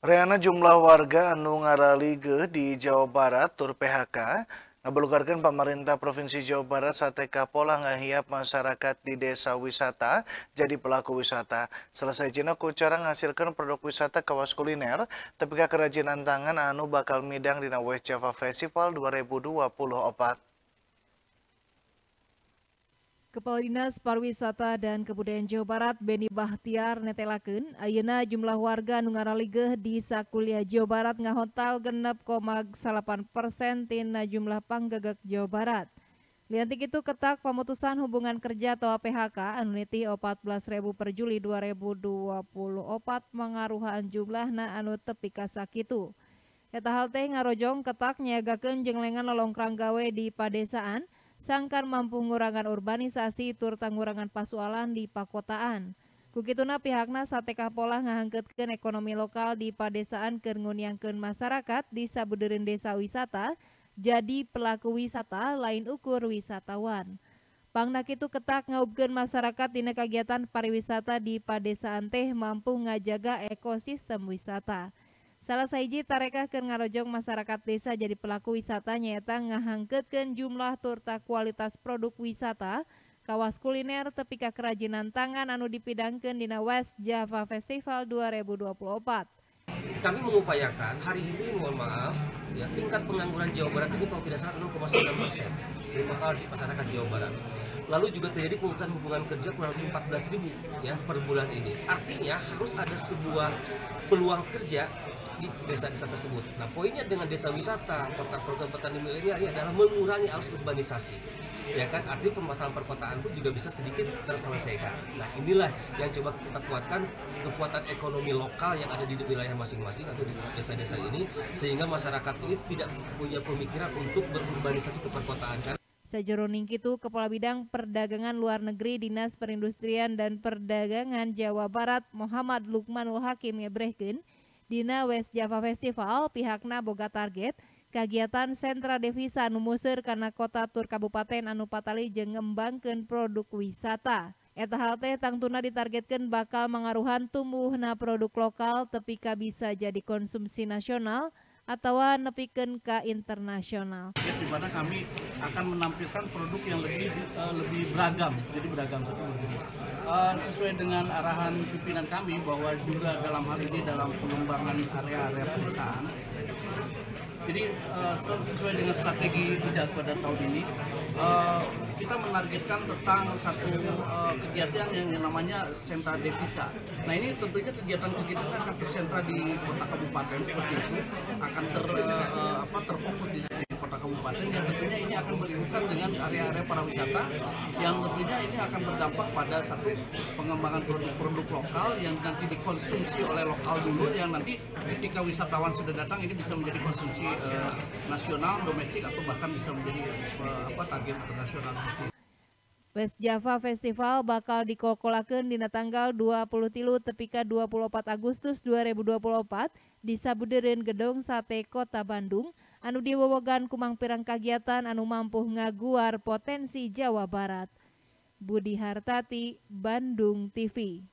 Reana jumlah warga anu ngaralige di Jawa Barat tur PHK ngabelukarkan pemerintah Provinsi Jawa Barat sateka pola ngahiap masyarakat di desa wisata jadi pelaku wisata. Selesai jina ku cara ngasilkan produk wisata kawas kuliner, tapi kerajinan tangan anu bakal midang di West Java Festival 2024. Kepala Dinas Pariwisata dan Kebudayaan Jawa Barat Beni Bahtiar netelakeun ayeuna jumlah warga nu ngaraligeuh di sakuliah Jawa Barat ngahotal genep koma salapan persen tina jumlah panggagak Jawa Barat. Liantik itu ketak pemutusan hubungan kerja atau PHK anu niti 14.000 per Juli 2024 mengaruhan jumlahna anu tepi kasakitu. Eta hal teh ngarojong ketak nyiagakeun jeung lengan gawe di padesaan sangkan mampu ngurangan urbanisasi tur tangurangan pasualan di pakotaan. Kukituna pihakna sateka pola ngahangketkeun ekonomi lokal di padesaan keur masyarakat di sabudereun desa wisata jadi pelaku wisata lain ukur wisatawan. Pangnak itu ketak ngaubkeun masyarakat dina kegiatan pariwisata di padesaan teh mampu ngajaga ekosistem wisata. Salah saiji tarekah keur ngarojong masyarakat desa jadi pelaku wisata nyaeta ngahangkeutkeun jumlah turta kualitas produk wisata kawas kuliner tepi ka kerajinan tangan anu dipidangkeun dina West Java Festival 2024. Kami mengupayakan hari ini mohon maaf ya tingkat pengangguran Jawa Barat ini kalau tidak salah 0,9 persen dari total masyarakat Jawa Barat. Lalu juga terjadi pemutusan hubungan kerja kurang lebih 14 ribu ya per bulan ini. Artinya harus ada sebuah peluang kerja di desa-desa tersebut. Nah, poinnya dengan desa wisata, kota program petani milenial ini adalah mengurangi arus urbanisasi. Ya kan, artinya permasalahan perkotaan pun juga bisa sedikit terselesaikan. Nah, inilah yang coba kita kuatkan kekuatan ekonomi lokal yang ada di wilayah masing-masing atau di desa-desa ini sehingga masyarakat ini tidak punya pemikiran untuk berurbanisasi ke perkotaan. Sejeroning itu, Kepala Bidang Perdagangan Luar Negeri Dinas Perindustrian dan Perdagangan Jawa Barat Muhammad Lukmanul Hakim ngebrehkeun Dina West Java Festival pihakna boga target kegiatan sentra devisa museur karena kota tur kabupaten anu patali jeung ngembangkeun produk wisata. Eta hal teh tangtuna ditargetkan bakal mengaruhan tumbuhna produk lokal tepi ka bisa jadi konsumsi nasional atau nepikeun ke internasional. Di mana kami akan menampilkan produk yang lebih uh, lebih beragam, jadi beragam satu. Uh, sesuai dengan arahan pimpinan kami bahwa juga dalam hal ini dalam pengembangan area-area pedesaan. Jadi uh, sesuai dengan strategi tidak pada tahun ini, uh, kita menargetkan tentang satu uh, kegiatan yang, yang namanya sentra devisa. Nah ini tentunya kegiatan-kegiatan akan tersentra di kota kabupaten seperti itu, akan ter uh, apa terfokus di kabupaten yang tentunya ini akan beririsan dengan area-area para wisata yang tentunya ini akan berdampak pada satu pengembangan produk-produk lokal yang nanti dikonsumsi oleh lokal dulu yang nanti ketika wisatawan sudah datang ini bisa menjadi konsumsi uh, nasional, domestik atau bahkan bisa menjadi uh, apa target internasional seperti itu. West Java Festival bakal dikolkolakeun dina tanggal 20 tilu tepika 24 Agustus 2024 di Sabuderen Gedong Sate Kota Bandung anu diwewegan kumang pirang kagiatan anu mampu ngaguar potensi Jawa Barat. Budi Hartati, Bandung TV.